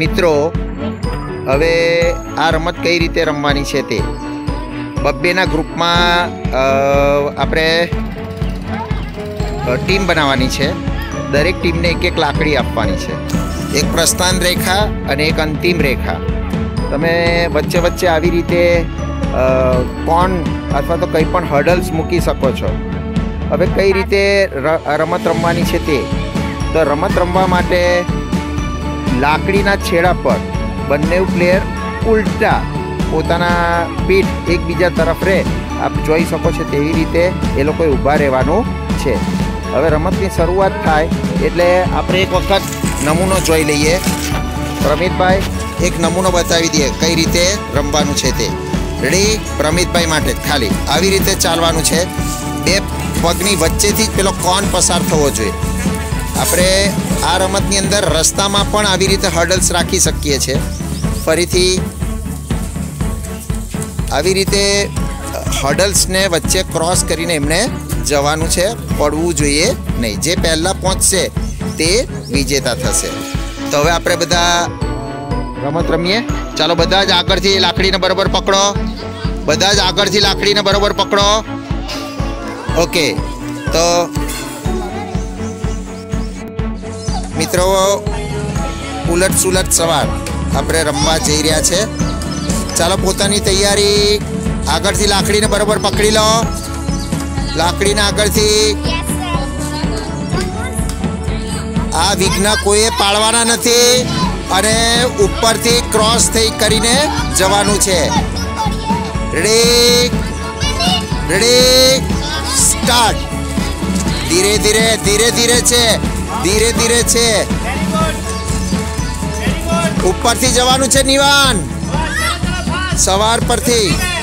મિત્રો, હવે આ રમત કઈ રીતે રમવાની છે તે? બબ્બેના ગ્રુપમાં આપણે ટીમ બનાવવાની છે. દરેક ટીમને એક એક લાકડી આપવાની છે. એક પ્રસ્થાન રેખા અને એક અંતિમ રેખા. તમે વચ્ચે વચ્ચે આવી રીતે કોણ અથવા તો કંઈ પણ હર્ડલ્સ મૂકી શકો છો. હવે કઈ રીતે રમત રમવાની છે તે? તો રમત રમવા માટે લાકડીના છેડા પર બંને પ્લેયર ઉલટા પોતાના પીઠ એકબીજા તરફ રહે. આપ જોઈ શકો છો તેવી રીતે એ લોકોએ ઊભા રહેવાનું છે. હવે રમતની શરૂઆત થાય એટલે આપણે એક વખત નમૂનો જોઈ લઈએ. પ્રમિતભાઈ એક નમૂનો બતાવી દઈએ કઈ રીતે રમવાનું છે તે. રેડી પ્રમિતભાઈ માટે, ખાલી. આવી રીતે ચાલવાનું છે. બે પગની વચ્ચેથી પેલો કોન પસાર થવો જોઈએ. આપણે આ રમતની અંદર રસ્તામાં પણ આવી રીતે હર્ડલ્સ રાખી શકીએ છીએ. ફરીથી આવી રીતે હર્ડલ્સને વચ્ચે ક્રોસ કરીને એમને જવાનું છે, પડવું જોઈએ નહીં. જે પહેલાં પહોંચશે તે વિજેતા થશે. તો હવે આપણે બધા રમત રમીએ. ચાલો બધા જ આગળથી લાકડીને બરાબર પકડો. બધા જ આગળથી લાકડીને બરાબર પકડો. ઓકે. તો મિત્રો ઉલટ સુલટ સવાર. આપણે રમવા જઈ રહ્યા છે. ચાલો પોતાની તૈયારી આગળથી લાકડીને બરોબર પકડી લો. લાકડીને આગળથી આ વિઘ્ન કોઈએ પાળવાના નથી અને ઉપરથી ક્રોસ થઈ કરીને જવાનું છે. રેડી રેડી સ્ટાર્ટ ધીરે ધીરે ધીરે ધીરે છે. ધીરે ધીરે છે. ઉપરથી જવાનું છે નિવાન. સવાર પરથી.